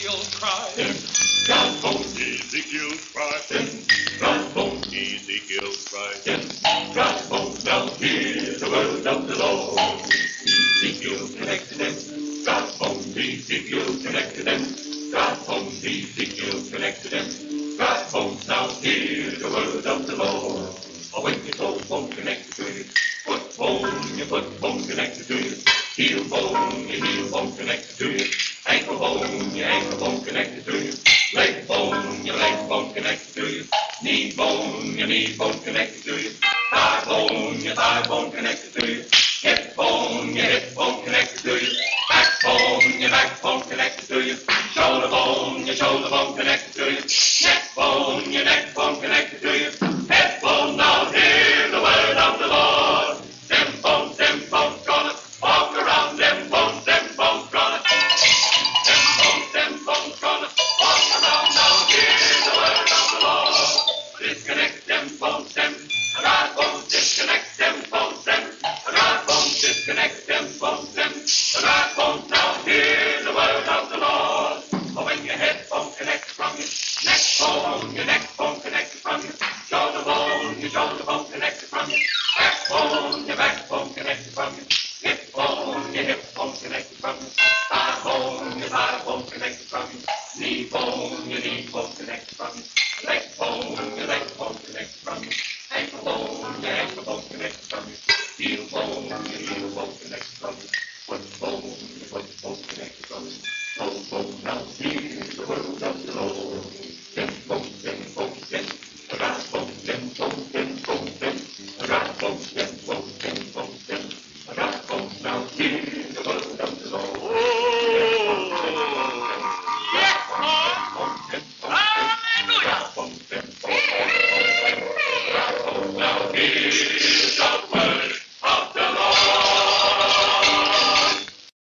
Ezekiel cried. God bone, Ezekiel cried. God bone, Ezekiel cried. God bone, now hear the word of the Lord. Ezekiel connected them. God bone, Ezekiel connected them. God bone, Ezekiel connected them. God bones, now hear the word of the Lord. A your toe bone connected to you, foot bone, your foot bone connected to you, heel bone, your heel bone connected to you, ankle bone, your ankle bone connected to you, leg bone, your leg bone connected to you, knee bone, your knee bone connected to you, thigh bone, your thigh bone connected to you, from bone, your thigh connected from knee your knee connected from leg your leg connected from ankle your ankle connected from heel heel connected from